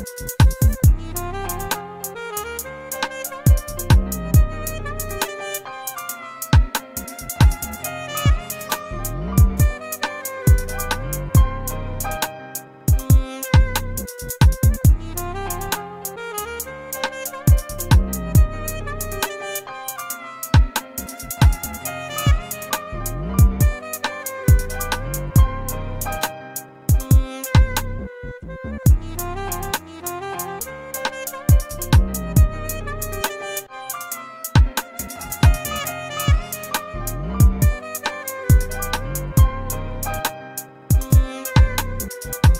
フフフ。Bye.